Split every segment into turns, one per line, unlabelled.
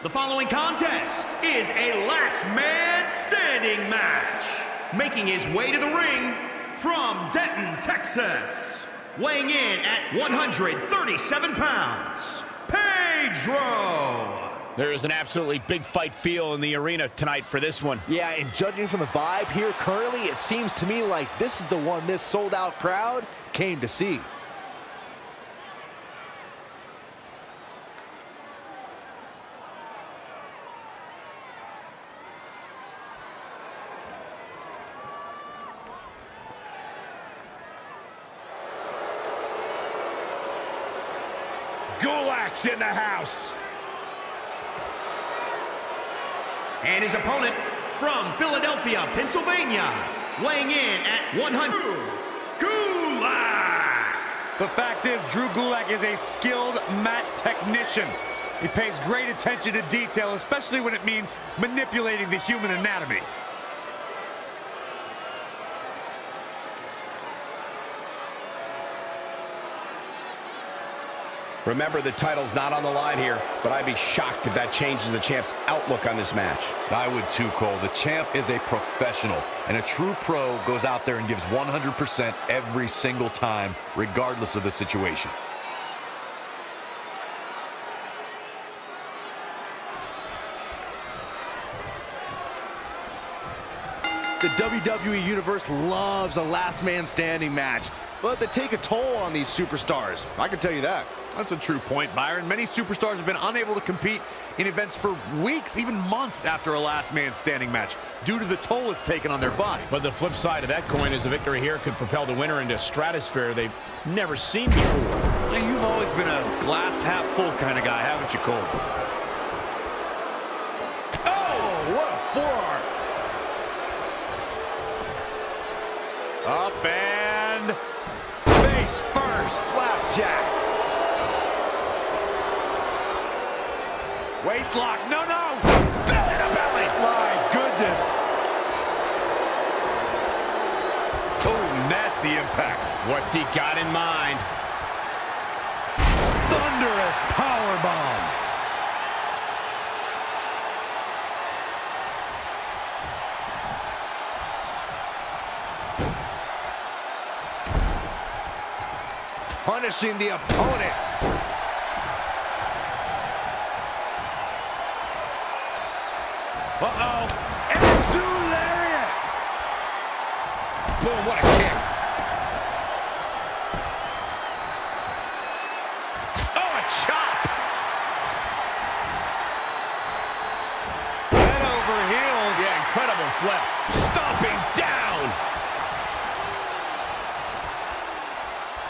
The following contest is a last man standing match. Making his way to the ring from Denton, Texas. Weighing in at 137 pounds, Pedro.
There is an absolutely big fight feel in the arena tonight for this one.
Yeah, and judging from the vibe here currently, it seems to me like this is the one this sold-out crowd came to see.
Gulak's in the house.
And his opponent from Philadelphia, Pennsylvania, weighing in at 100, Gulak.
The fact is, Drew Gulak is a skilled mat technician. He pays great attention to detail, especially when it means manipulating the human anatomy.
Remember, the title's not on the line here, but I'd be shocked if that changes the champ's outlook on this match.
I would too, Cole. The champ is a professional, and a true pro goes out there and gives 100% every single time, regardless of the situation.
The WWE Universe loves a last man standing match, but they take a toll on these superstars. I can tell you that.
That's a true point, Byron. Many superstars have been unable to compete in events for weeks, even months after a last man standing match, due to the toll it's taken on their body.
But the flip side of that coin is a victory here could propel the winner into stratosphere they've never seen before.
You've always been a glass half full kind of guy, haven't you, Cole?
Oh, what a forearm.
Up and face first.
Flapjack.
Waist lock. No, no. Belly to belly. My goodness.
Oh, nasty impact.
What's he got in mind?
Thunderous power bomb.
Punishing the opponent.
Uh-oh. Enzui lariat.
Boom, what a kick.
Oh, a chop. Head over heels.
Yeah, incredible flip. Stomping down.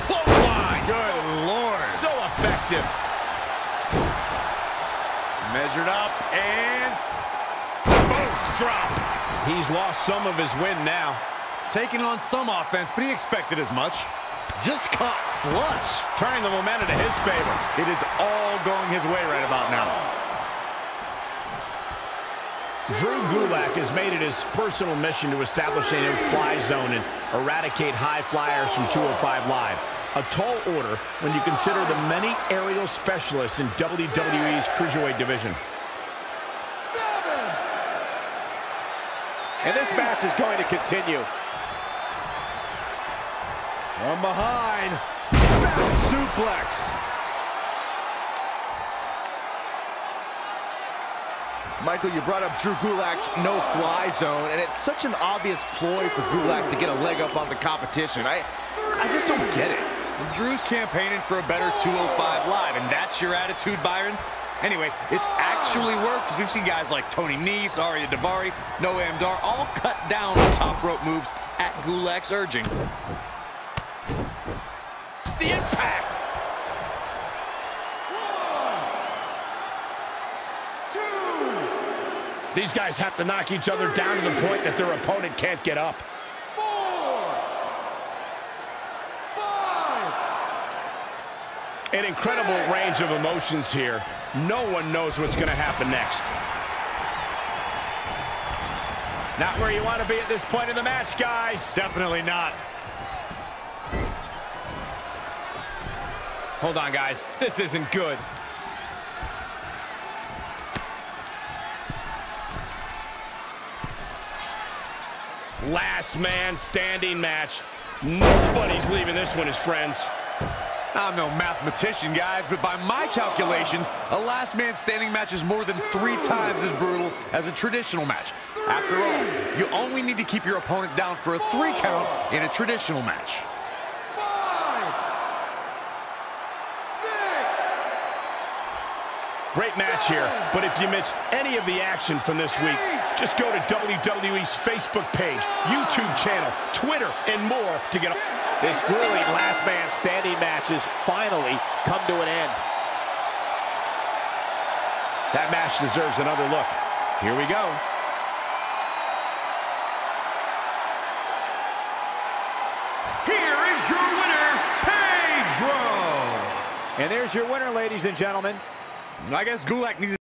Clothesline.
Good Lord.
So effective.
Measured up and
drop. He's lost some of his win now.
taking on some offense, but he expected as much.
Just caught flush.
Turning the momentum to his favor.
It is all going his way right about now.
Drew Gulak has made it his personal mission to establish a no-fly zone and eradicate high flyers from 205 Live. A tall order when you consider the many aerial specialists in WWE's Cruiserweight division.
And this match is going to continue. From behind. Back suplex. Michael, you brought up Drew Gulak's no-fly zone, and it's such an obvious ploy for Gulak to get a leg up on the competition. I, I just don't get it.
Drew's campaigning for a better 205 Live, and that's your attitude, Byron? Anyway, it's actually worked. We've seen guys like Tony Nese, Ariya Daivari, Noam Dar all cut down on top rope moves at Gulak's urging.
The impact! One, two. These guys have to knock each other down to the point that their opponent can't get up. An incredible range of emotions here. No one knows what's going to happen next. Not where you want to be at this point in the match, guys.
Definitely not.
Hold on, guys. This isn't good. Last man standing match. Nobody's leaving this one, his friends.
I'm no mathematician, guys, but by my calculations, a last man standing match is more than three times as brutal as a traditional match. After all, you only need to keep your opponent down for a three count in a traditional match.
Great match here, but if you missed any of the action from this week, just go to WWE's Facebook page, YouTube channel, Twitter, and more to get...
This grueling last man standing match has finally come to an end.
That match deserves another look. Here we go.
Here is your winner, Pedro.
And there's your winner, ladies and gentlemen.
I guess Gulak needs